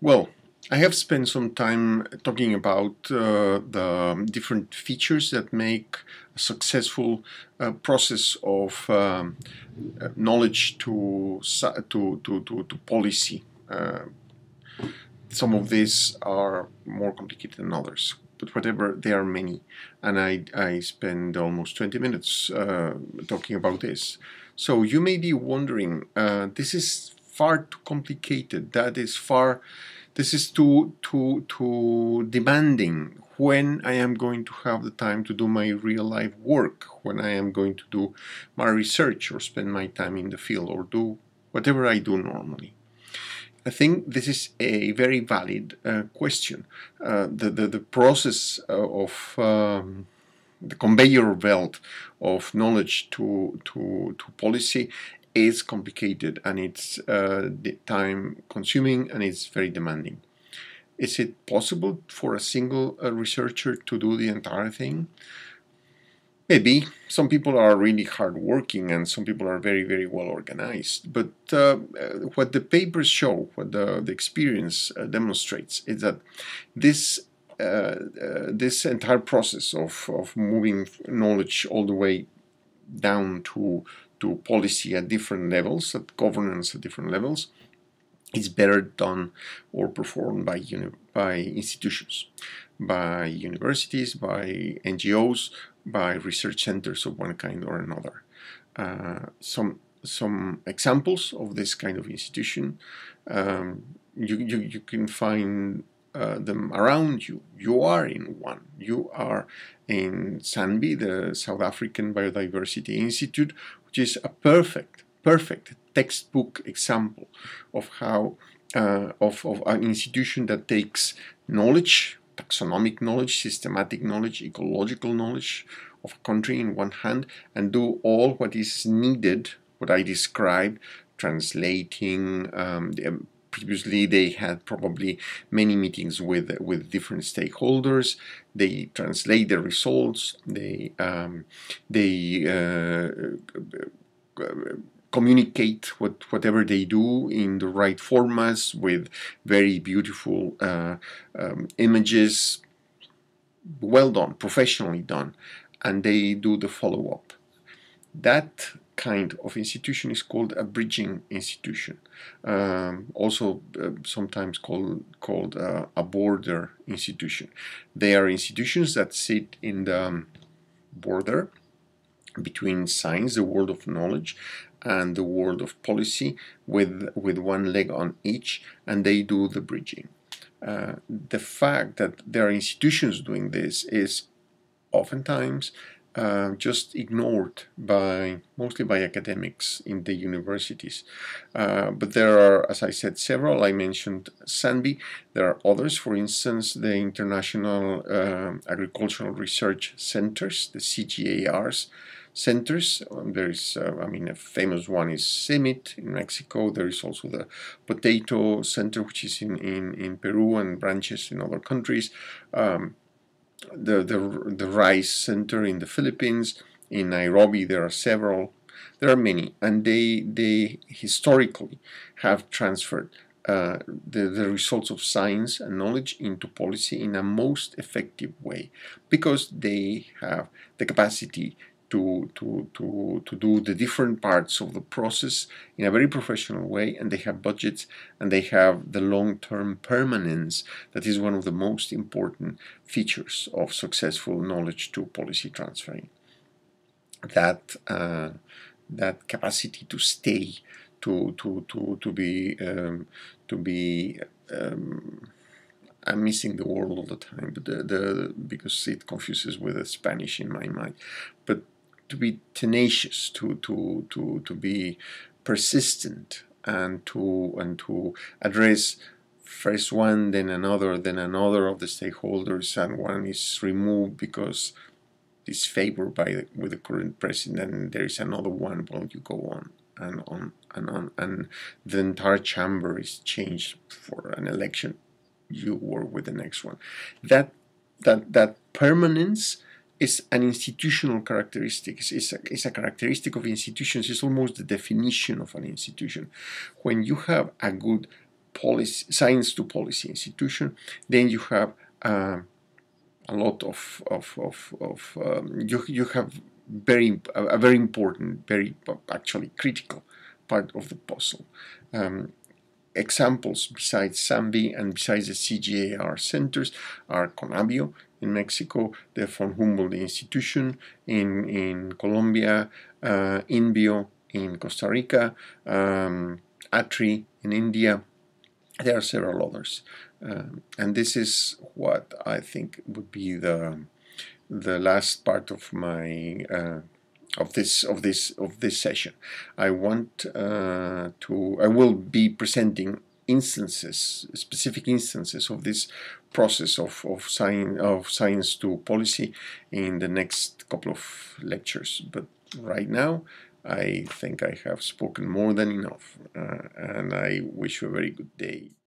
Well, I have spent some time talking about uh, the different features that make a successful uh, process of um, knowledge to, to, to, to, to policy. Uh, some of these are more complicated than others, but whatever, there are many. And I, I spend almost 20 minutes uh, talking about this. So you may be wondering, uh, this is far too complicated. That is far, this is too, too, too demanding. When I am going to have the time to do my real life work, when I am going to do my research or spend my time in the field or do whatever I do normally. I think this is a very valid uh, question. Uh, the, the, the process uh, of um, the conveyor belt of knowledge to, to, to policy is complicated and it's uh, time consuming and it's very demanding. Is it possible for a single uh, researcher to do the entire thing? Maybe. Some people are really hardworking and some people are very, very well organized. But uh, what the papers show, what the, the experience uh, demonstrates, is that this uh, uh, this entire process of, of moving knowledge all the way down to to policy at different levels, at governance at different levels, is better done or performed by, by institutions, by universities, by NGOs, by research centers of one kind or another. Uh, some some examples of this kind of institution um, you, you, you can find uh, them around you. You are in one. You are in SANBI, the South African Biodiversity Institute, which is a perfect, perfect textbook example of how uh, of, of an institution that takes knowledge, taxonomic knowledge, systematic knowledge, ecological knowledge of a country in one hand, and do all what is needed, what I described, translating. Um, the, previously, they had probably many meetings with with different stakeholders. They translate the results. They um, they uh, communicate what whatever they do in the right formats with very beautiful uh, um, images well done professionally done and they do the follow-up that kind of institution is called a bridging institution um, also uh, sometimes called called uh, a border institution they are institutions that sit in the um, border between science, the world of knowledge, and the world of policy with, with one leg on each, and they do the bridging. Uh, the fact that there are institutions doing this is oftentimes uh, just ignored by mostly by academics in the universities. Uh, but there are, as I said, several. I mentioned SANBI. There are others, for instance, the International uh, Agricultural Research Centers, the CGIARs, centers. Um, there is, uh, I mean, a famous one is CIMMYT in Mexico. There is also the Potato Center, which is in, in, in Peru and branches in other countries. Um, the, the, the Rice Center in the Philippines. In Nairobi, there are several. There are many, and they, they historically have transferred uh, the, the results of science and knowledge into policy in a most effective way because they have the capacity to, to, to, to do the different parts of the process in a very professional way and they have budgets and they have the long-term permanence that is one of the most important features of successful knowledge to policy transferring. That, uh, that capacity to stay, to, to, to, to be, um, to be um, I'm missing the word all the time, but the, the because it confuses with the Spanish in my mind. But to be tenacious, to to to to be persistent, and to and to address first one, then another, then another of the stakeholders, and one is removed because is favored by the, with the current president, and there is another one. Well, you go on and on and on, and the entire chamber is changed for an election. You work with the next one. That that that permanence is an institutional characteristic. It's a, it's a characteristic of institutions. It's almost the definition of an institution. When you have a good policy, science to policy institution, then you have uh, a lot of of of, of um, you you have very a very important, very actually critical part of the puzzle. Um, examples besides SANBI and besides the CGIAR centers are CONABIO in Mexico, the von Humboldt Institution in, in Colombia, uh, INBio in Costa Rica, um, ATREE in India. There are several others. Um, and this is what I think would be the the last part of my uh, of this of this of this session. I want uh, to I will be presenting instances, specific instances of this process of, of, science, of science to policy in the next couple of lectures. But right now, I think I have spoken more than enough, uh, and I wish you a very good day.